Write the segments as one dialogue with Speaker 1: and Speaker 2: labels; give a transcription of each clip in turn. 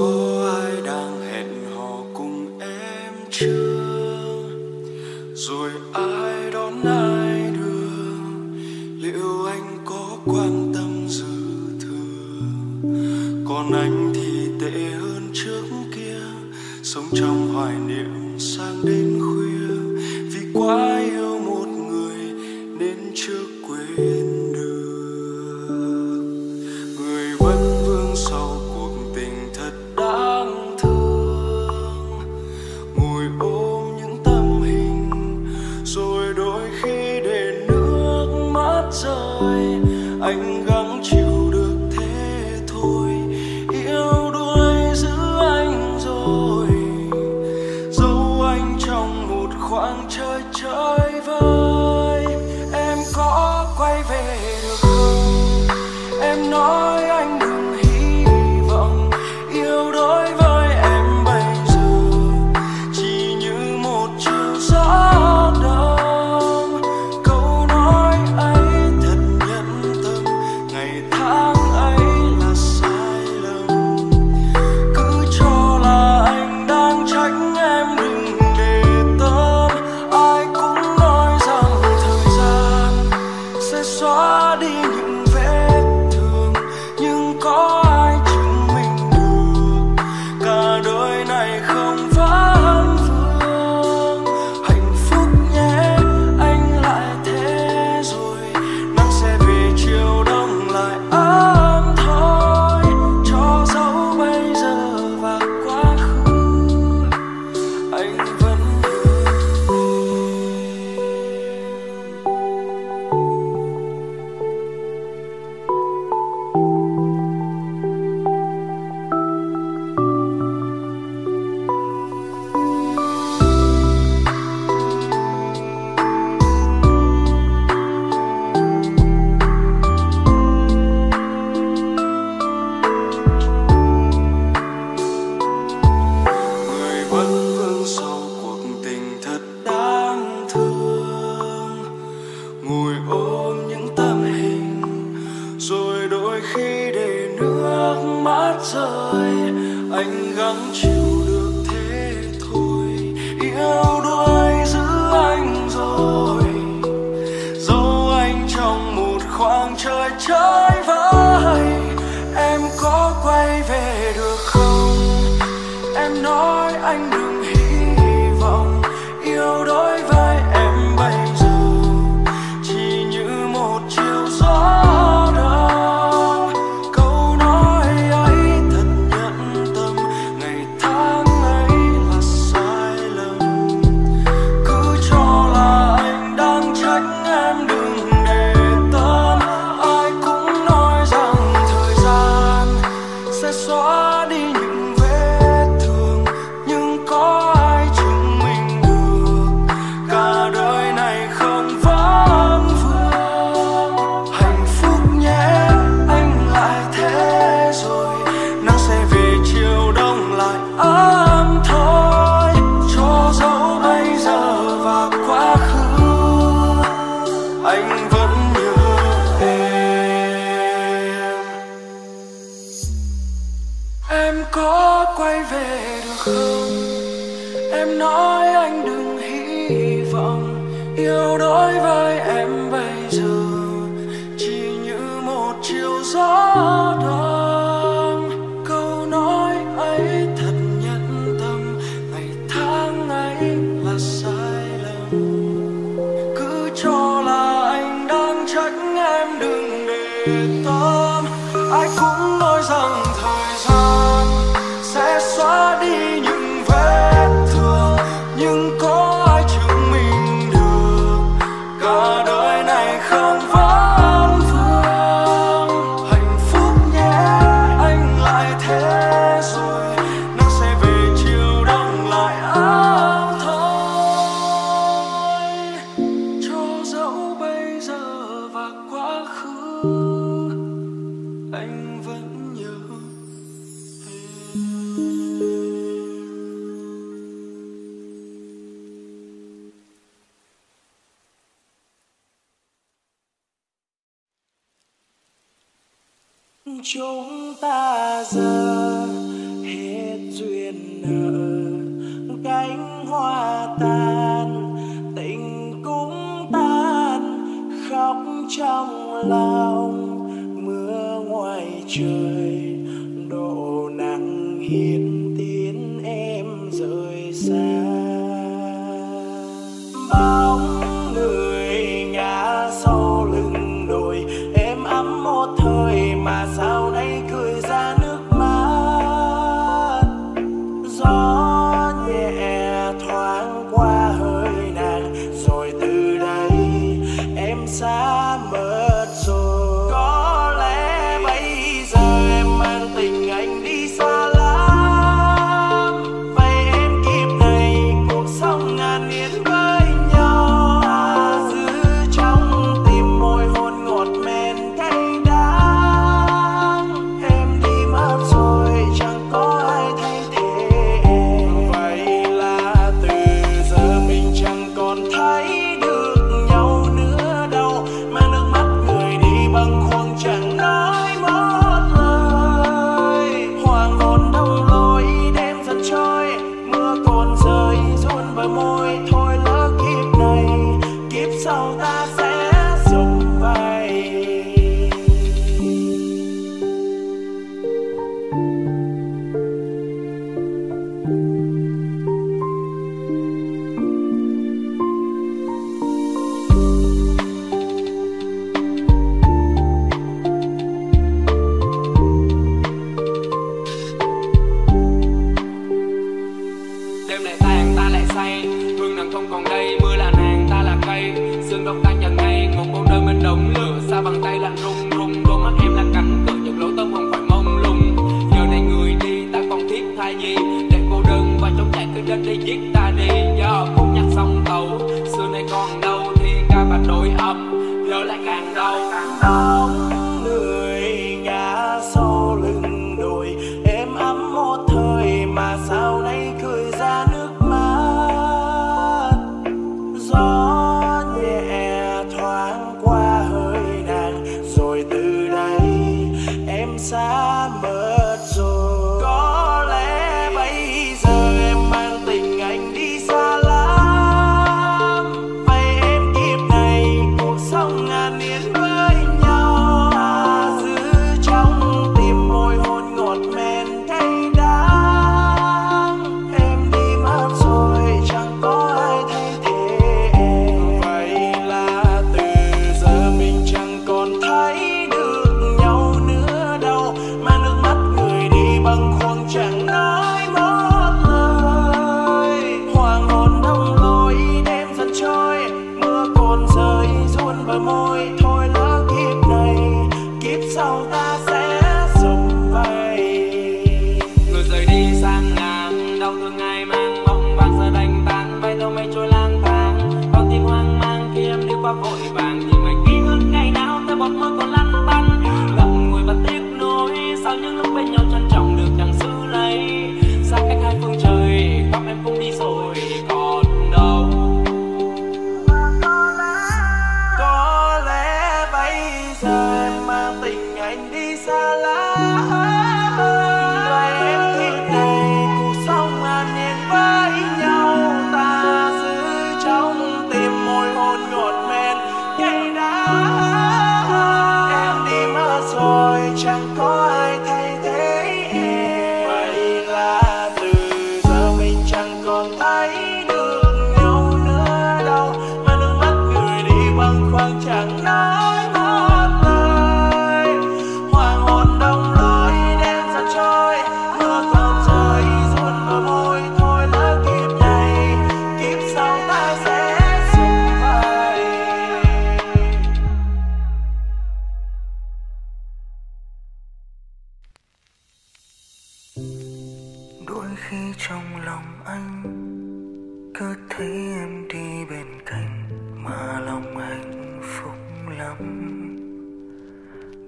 Speaker 1: có ai đang hẹn hò cùng em chưa? Rồi ai đón ai đưa? Liệu anh có quan tâm dư thừa? Còn anh thì tệ hơn trước kia, sống trong hoài niệm sang đến khuya. Vì quá
Speaker 2: summer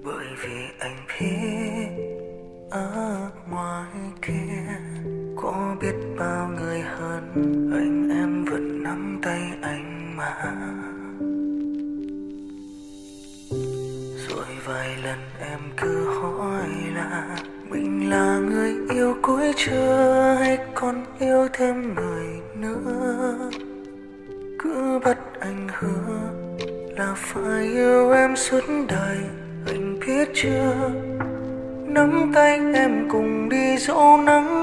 Speaker 2: bởi vì anh biết ở ngoài kia có biết bao người hơn, anh em vẫn nắm tay anh mà. Rồi vài lần em cứ hỏi là mình là người yêu cuối chưa hay
Speaker 3: còn yêu thêm người nữa? Cứ bắt anh hứa là phải yêu em suốt đời, anh biết chưa? Nắm tay em cùng đi dẫu nắng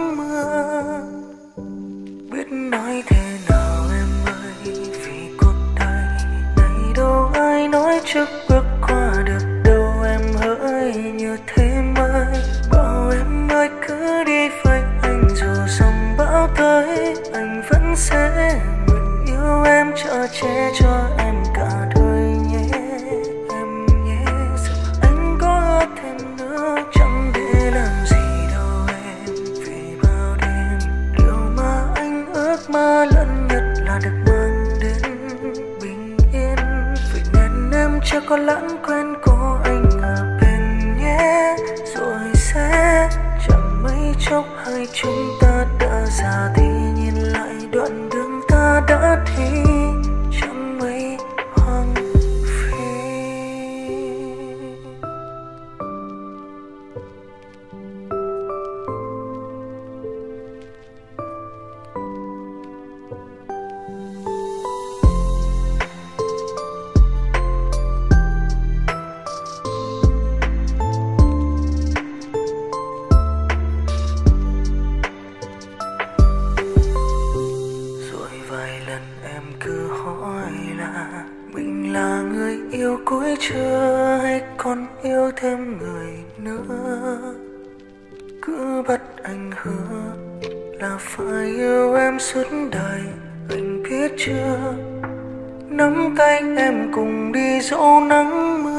Speaker 3: là phải yêu em suốt đời, anh biết chưa? Nắm tay em cùng đi dẫu nắng mưa.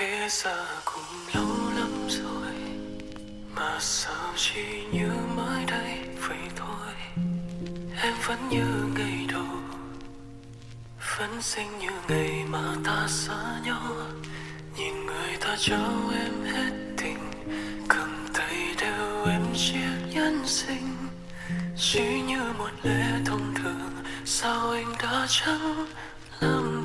Speaker 3: thế
Speaker 4: ra cũng lâu lắm rồi, mà sao chỉ như mới đây vậy thôi? Em vẫn như ngày đầu, vẫn xinh như ngày mà ta xa nhau. Nhìn người ta trao em hết tình, cầm tay đeo em chiếc nhẫn xinh. Chỉ như một lễ thông thường, sao anh đã chẳng làm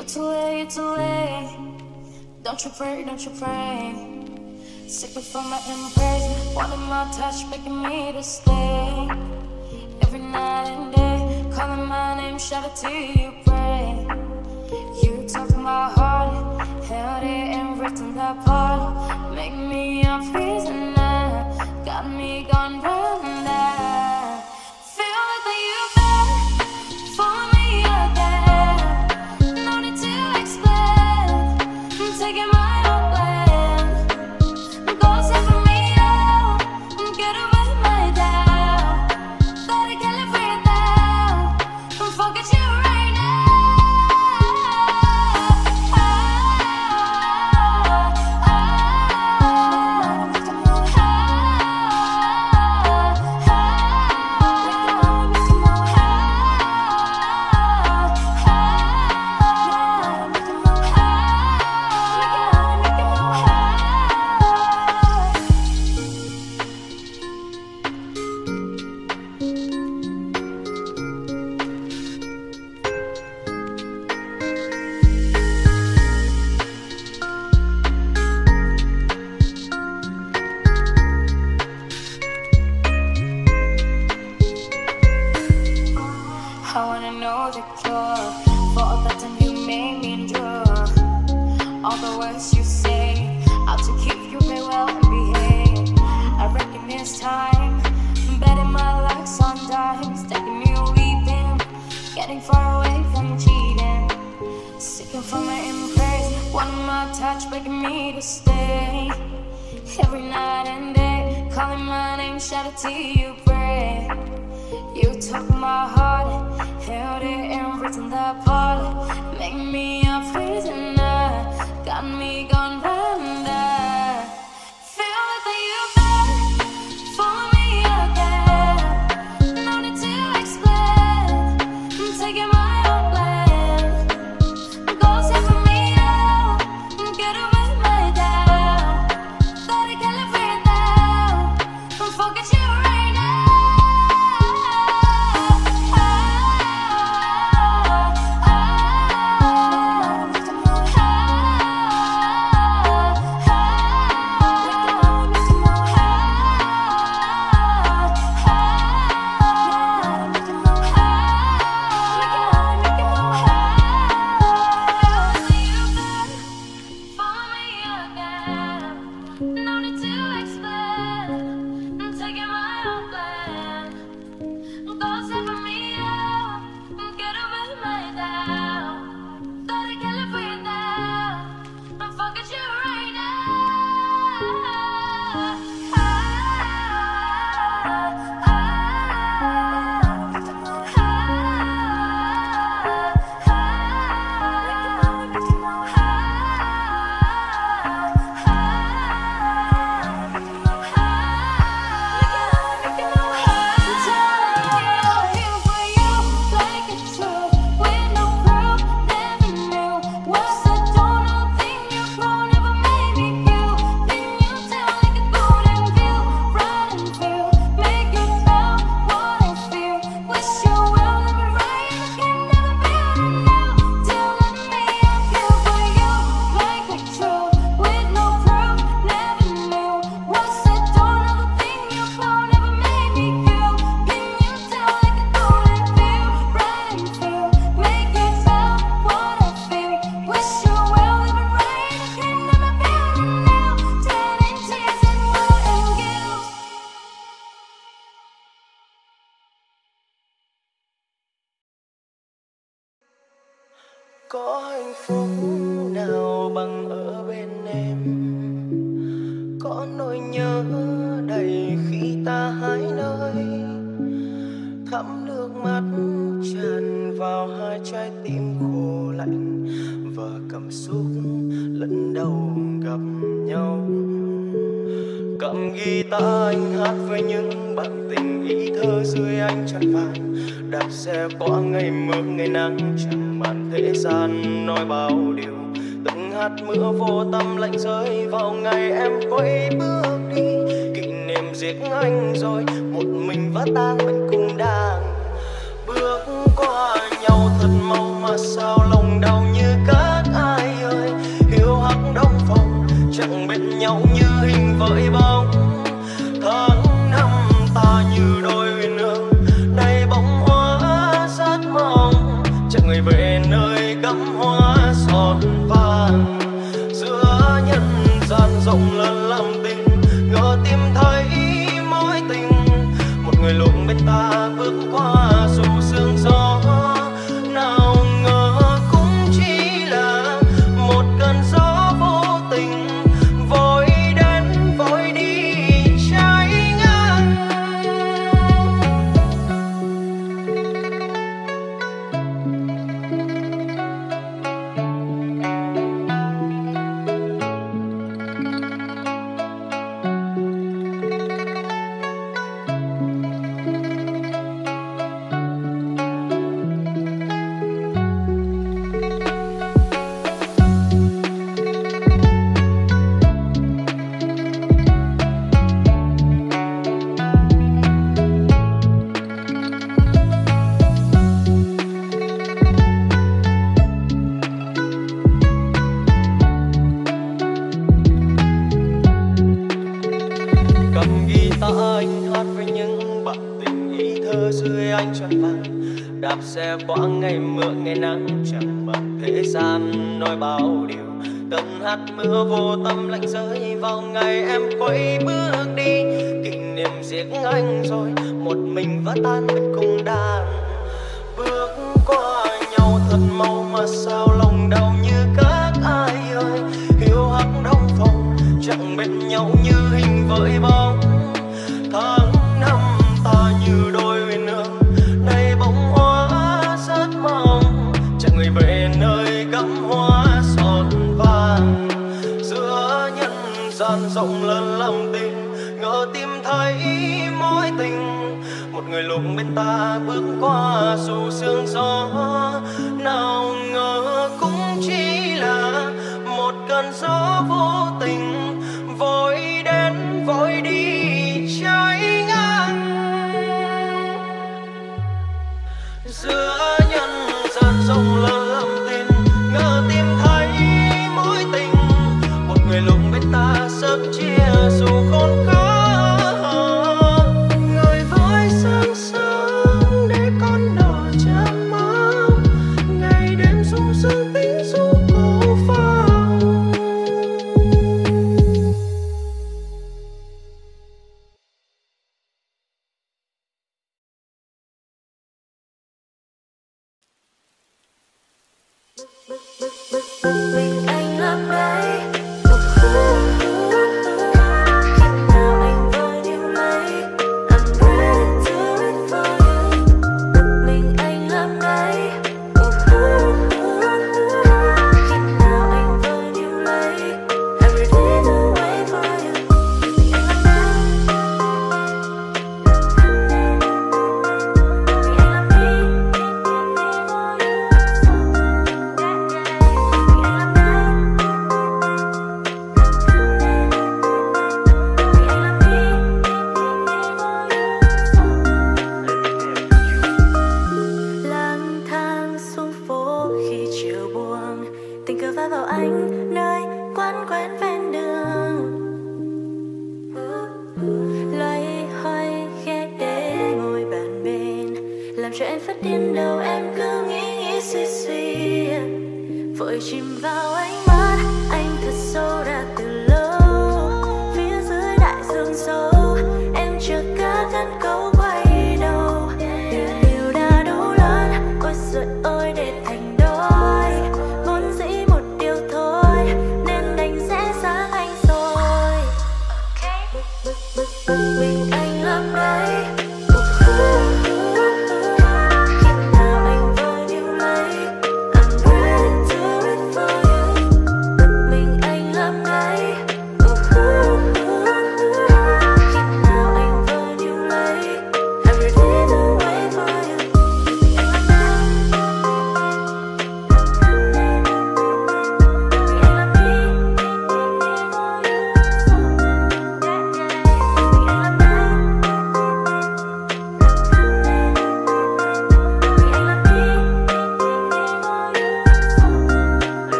Speaker 5: You're too late, you're too late. Don't you pray, don't you pray. Sick of my embrace, wanting my touch, making me to stay. Every night and day, calling my name, shout it to you, pray. You took my heart, held it and ripped it apart. Make me a prisoner, got me gone. Right khi ta hái nơi thấm nước mắt tràn vào hai trái tim khô lạnh và cảm xúc lần đau gặp nhau. Cầm guitar anh hát với những bạn tình ý thơ dưới anh tràn vàng, đạp xe qua ngày mưa, ngày nắng, chẳng màn thế gian nói bao điều. Từng hạt mưa vô tâm lạnh rơi vào ngày em quay bước giết anh rồi, một mình vỡ tan mình cũng đang bước qua nhau thật mau mà sao lòng đau như các ai ơi. Hiu hắt đông phòng, chẳng bên nhau như hình vợi bóng. Tháng năm ta như đôi uyên ương đầy bóng hoa rất mong chờ
Speaker 6: người về nơi cắm hoa son vàng.
Speaker 1: Giữa nhân gian rộng lớn lắm. tình ta
Speaker 7: bước qua bao điều. Từng hạt mưa vô tâm lạnh rơi vào ngày em quay bước đi. Kỷ niệm giết anh rồi, một mình vỡ tan mình cũng đang bước qua nhau thật mau mà sao lòng đau như các ai ơi. Hiu hắt đông phòng, chẳng bên nhau như hình với bóng. rộng lớn lòng tình, ngỡ tìm thấy mối tình.
Speaker 8: Một người lục bên ta bước qua dù sương gió, nào ngờ cũng chỉ là một cơn gió vô tình. Vội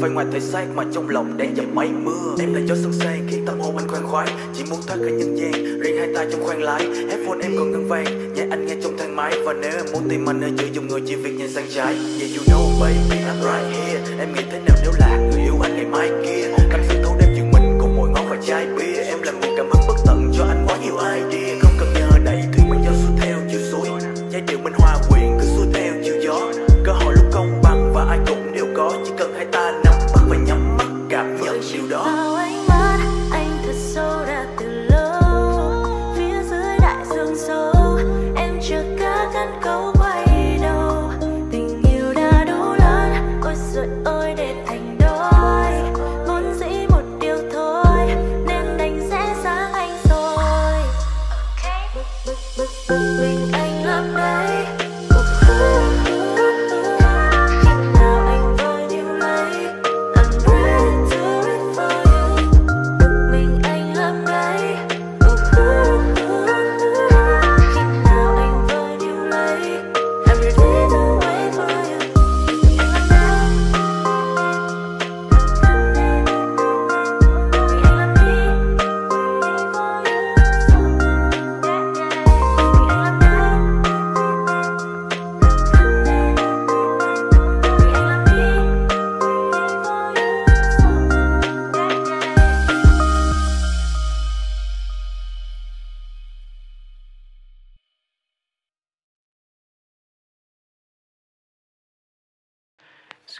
Speaker 8: vây ngoài thời gian mà trong lòng đang dậy mây mưa. Em lại gió sương sang khiến tâm hồn anh khoan khoái, chỉ muốn thoát khỏi nhân gian. Riêng hai tay trong khoang lái, headphone em còn ngân vang. Nhà anh nghe trong thang máy, và nếu em muốn tìm anh ở giữa dòng người chỉ việc nhìn sang trái. Yeah, you know, baby, I'm right here. Em nghĩ thế nào nếu là người yêu anh ngày mai kia?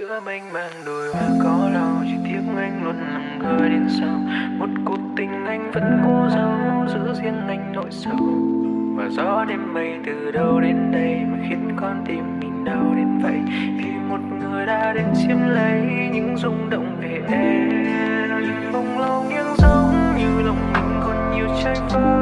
Speaker 1: giữa mênh mang đồi và có đau, chỉ tiếc anh luôn nằm gửi đến sau một cuộc tình anh vẫn cố giấu, giữ riêng anh nỗi sầu.
Speaker 7: Và gió đêm mây từ đâu đến đây mà khiến con tim mình đau đến vậy? Vì một người đã đến chiếm lấy những rung động về em, những bông lâu nghiêng giống như lòng mình còn nhiều trái phơi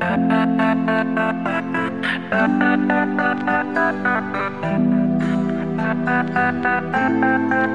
Speaker 7: Thank you.